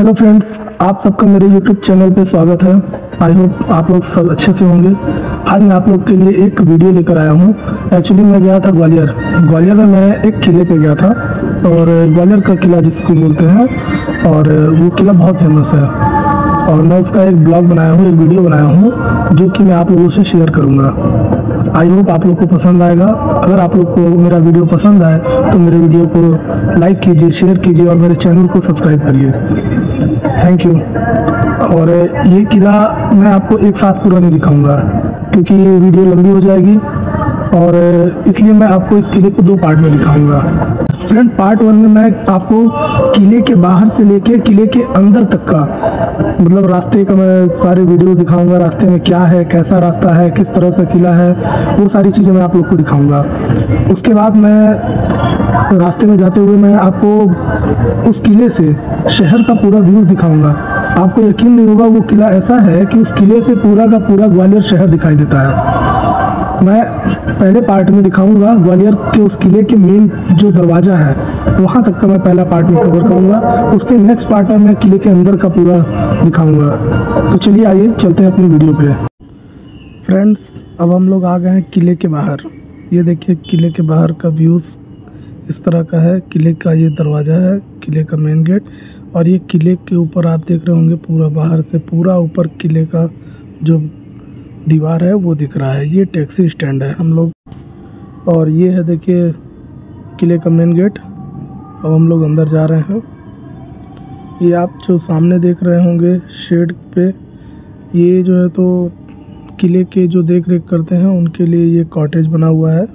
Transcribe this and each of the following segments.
Hello friends आप सबका मेरे यूट्यूब चैनल पे स्वागत है। आई होप आप लोग सब अच्छे से होंगे। आज मैं आप लोग के लिए एक वीडियो लेकर आया हूँ। एक्चुअली मैं गया था ग्वालियर। ग्वालियर में मैं एक किले पे गया था और ग्वालियर का किला जिसको बोलते हैं, और वो किला बहुत फ़ेमस है। और मैं उसका एक ब्लॉग बनाया हूँ, एक वीडियो बनाया हूँ, जो कि मैं आप लोगों से शेयर करूँगा। आई होप आप लोग को पसंद आएगा। अगर आप लोग को मेरा वीडियो पसंद आए तो मेरे वीडियो को लाइक कीजिए, शेयर कीजिए और मेरे चैनल को सब्सक्राइब करिए। थैंक यू और ये किला मैं आपको एक साथ पूरा नहीं दिखाऊँगा, क्योंकि ये वीडियो लंबी हो जाएगी। और इसलिए मैं आपको इस किले को दो पार्ट में दिखाऊँगा। फ्रेंड पार्ट वन में मैं आपको किले के बाहर से लेके किले के अंदर तक का मतलब रास्ते का मैं सारे वीडियो दिखाऊँगा, रास्ते में क्या है, कैसा रास्ता है, किस तरह का किला है, वो सारी चीज़ें मैं आप लोग को दिखाऊँगा। उसके बाद मैं रास्ते में जाते हुए मैं आपको उस किले से, शहर का पूरा व्यू दिखाऊँगा। आपको यकीन नहीं होगा, वो किला ऐसा है कि उस किले से पूरा का पूरा ग्वालियर शहर दिखाई देता है। मैं पहले पार्ट में दिखाऊँगा ग्वालियर के उस किले के मेन जो दरवाज़ा है, वहाँ तक का मैं पहला पार्ट में कवर करूँगा। उसके नेक्स्ट पार्ट में मैं किले के अंदर का पूरा दिखाऊँगा। तो चलिए आइए, चलते हैं अपनी वीडियो पे। फ्रेंड्स अब हम लोग आ गए हैं किले के बाहर। ये देखिए, किले के बाहर का व्यूज़ इस तरह का है। किले का ये दरवाज़ा है, किले का मेन गेट और ये किले के ऊपर आप देख रहे होंगे पूरा बाहर से पूरा ऊपर किले का जो दीवार है, वो दिख रहा है। ये टैक्सी स्टैंड है हम लोग। और ये है देखिए, किले का मेन गेट। अब हम लोग अंदर जा रहे हैं। ये आप जो सामने देख रहे होंगे, शेड पे, ये जो है तो किले के जो देख रेख करते हैं, उनके लिए ये कॉटेज बना हुआ है।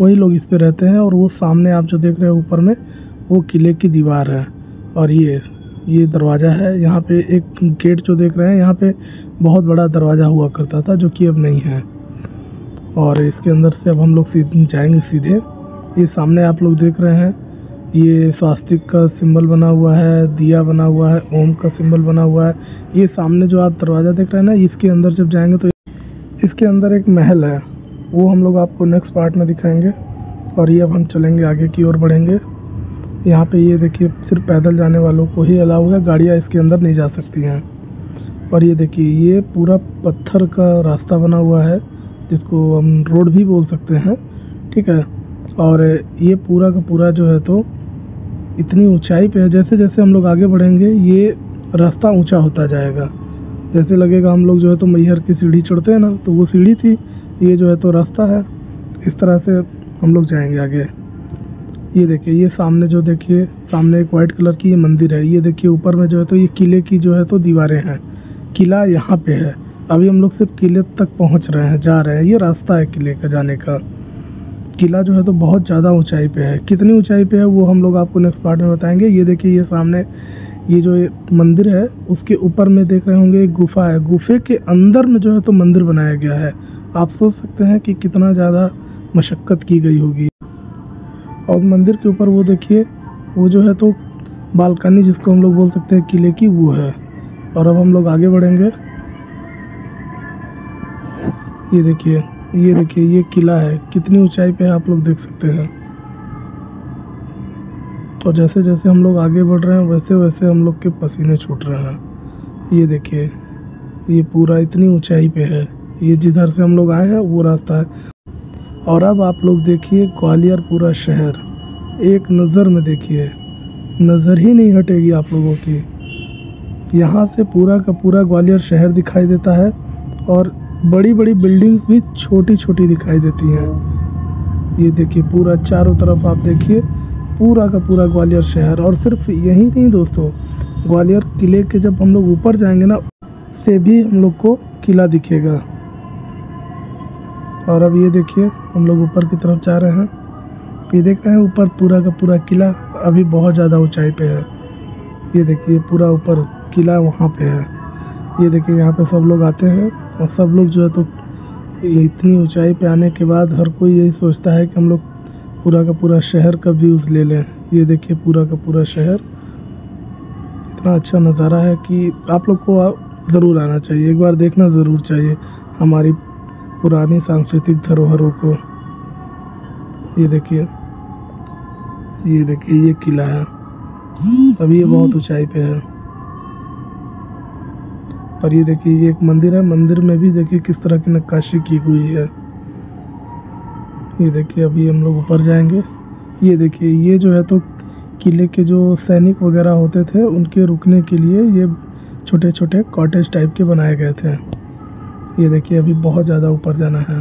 वही लोग इस पे रहते हैं और वो सामने आप जो देख रहे हैं ऊपर में, वो किले की दीवार है। और ये ये दरवाज़ा है। यहाँ पे एक गेट जो देख रहे हैं, यहाँ पे बहुत बड़ा दरवाज़ा हुआ करता था, जो कि अब नहीं है। और इसके अंदर से अब हम लोग सीधे, जाएँगे सीधे। ये सामने आप लोग देख रहे हैं, ये स्वास्तिक का सिंबल बना हुआ है, दिया बना हुआ है, ओम का सिंबल बना हुआ है। ये सामने जो आप दरवाज़ा देख रहे हैं ना, इसके अंदर जब जाएँगे तो इसके अंदर एक महल है। वो हम लोग आपको नेक्स्ट पार्ट में दिखाएँगे। और ये अब हम चलेंगे आगे की ओर बढ़ेंगे। यहाँ पे ये देखिए, सिर्फ़ पैदल जाने वालों को ही अलाउ है, गाड़ियाँ इसके अंदर नहीं जा सकती हैं। और ये देखिए, ये पूरा पत्थर का रास्ता बना हुआ है, जिसको हम रोड भी बोल सकते हैं, ठीक है? और ये पूरा का पूरा जो है तो इतनी ऊंचाई पे है जैसे जैसे हम लोग आगे बढ़ेंगे, ये रास्ता ऊँचा होता जाएगा। जैसे लगेगा हम लोग जो है तो मैहर की सीढ़ी चढ़ते हैं ना तो वो सीढ़ी थी, ये जो है तो रास्ता है, इस तरह से हम लोग जाएँगे आगे। ये देखिए, ये सामने जो देखिए, सामने एक वाइट कलर की ये मंदिर है। ये देखिए, ऊपर में जो है तो ये किले की जो है तो दीवारें हैं। किला यहाँ पे है। अभी हम लोग सिर्फ़ किले तक पहुँच रहे हैं, जा रहे हैं। ये रास्ता है किले का, जाने का। किला जो है तो बहुत ज़्यादा ऊंचाई पे है। कितनी ऊंचाई पे है वो हम लोग आपको नेक्स्ट पार्ट में बताएँगे। ये देखिए, ये सामने ये जो मंदिर है, उसके ऊपर में देख रहे होंगे, एक गुफा है। गुफे के अंदर में जो है तो मंदिर बनाया गया है। आप सोच सकते हैं कि कितना ज़्यादा मशक्क़त की गई होगी। और मंदिर के ऊपर वो देखिए, वो जो है तो बालकनी जिसको हम लोग बोल सकते हैं किले की, वो है। और अब हम लोग आगे बढ़ेंगे। ये देखिए ये देखिए, ये किला है। कितनी ऊंचाई पे है आप लोग देख सकते हैं। और जैसे जैसे हम लोग आगे बढ़ रहे हैं, वैसे वैसे हम लोग के पसीने छूट रहे हैं। ये देखिए, ये पूरा इतनी ऊंचाई पे है। ये जिधर से हम लोग आए हैं, वो रास्ता है। और अब आप लोग देखिए ग्वालियर पूरा शहर। एक नज़र में देखिए। नज़र ही नहीं हटेगी आप लोगों की। यहाँ से पूरा का पूरा ग्वालियर शहर दिखाई देता है और बड़ी बड़ी बिल्डिंग्स भी छोटी छोटी दिखाई देती हैं। ये देखिए पूरा चारों तरफ़ आप देखिए। पूरा का पूरा ग्वालियर शहर और सिर्फ़ यही नहीं दोस्तों, ग्वालियर किले के जब हम लोग ऊपर जाएँगे ना, से भी हम लोग को किला दिखेगा। और अब ये देखिए, हम लोग ऊपर की तरफ़ जा रहे हैं। ये देख रहे हैं, ऊपर पूरा का पूरा किला अभी बहुत ज़्यादा ऊंचाई पे है। ये देखिए, पूरा ऊपर किला वहाँ पे है। ये देखिए, यहाँ पे सब लोग आते हैं और सब लोग जो है तो इतनी ऊंचाई पे आने के बाद हर कोई यही सोचता है कि हम लोग पूरा का पूरा शहर का व्यूज़ ले लें। ये देखिए, पूरा का पूरा शहर। इतना अच्छा नज़ारा है कि आप लोग को ज़रूर आना चाहिए। एक बार देखना ज़रूर चाहिए। हमारी पुरानी सांस्कृतिक धरोहरों को। ये देखिए। ये देखिए, ये किला है। अभी ये बहुत ऊंचाई पे है। और ये देखिए, ये एक मंदिर है। मंदिर में भी देखिए किस तरह की नक्काशी की हुई है। ये देखिए, अभी हम लोग ऊपर जाएँगे। ये देखिए, ये जो है तो किले के जो सैनिक वगैरह होते थे, उनके रुकने के लिए ये छोटे छोटे कॉटेज टाइप के बनाए गए थे। ये देखिए, अभी बहुत ज़्यादा ऊपर जाना है।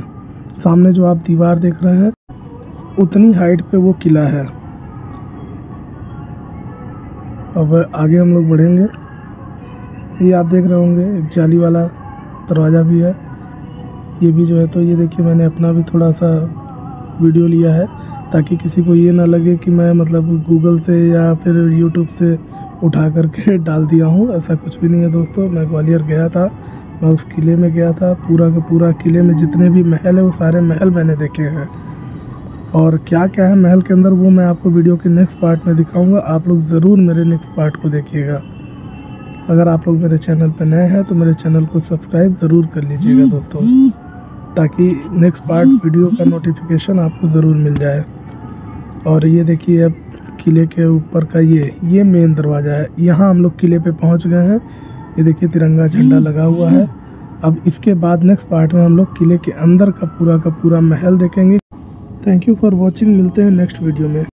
सामने जो आप दीवार देख रहे हैं, उतनी हाइट पे वो किला है। अब आगे हम लोग बढ़ेंगे। ये आप देख रहे होंगे, एक जाली वाला दरवाज़ा भी है। ये भी जो है तो ये देखिए, मैंने अपना भी थोड़ा सा वीडियो लिया है, ताकि किसी को ये ना लगे कि मैं मतलब गूगल से या फिर यूट्यूब से उठा करके डाल दिया हूँ। ऐसा कुछ भी नहीं है, दोस्तों। मैं ग्वालियर गया था। मैं उस किले में गया था, पूरा का पूरा किले में जितने भी महल है, वो सारे महल मैंने देखे हैं। और क्या क्या है महल के अंदर, वो मैं आपको वीडियो के नेक्स्ट पार्ट में दिखाऊँगा। आप लोग ज़रूर मेरे नेक्स्ट पार्ट को देखिएगा। अगर आप लोग मेरे चैनल पर नए हैं तो मेरे चैनल को सब्सक्राइब ज़रूर कर लीजिएगा दोस्तों, ताकि नेक्स्ट पार्ट वीडियो का नोटिफिकेशन आपको ज़रूर मिल जाए। और ये देखिए, अब किले के ऊपर का ये ये मेन दरवाज़ा है। यहाँ हम लोग किले पे पहुँच गए हैं। ये देखिए तिरंगा झंडा लगा हुआ है। अब इसके बाद नेक्स्ट पार्ट में हम लोग किले के अंदर का पूरा का पूरा महल देखेंगे। थैंक यू फॉर वॉचिंग मिलते हैं नेक्स्ट वीडियो में।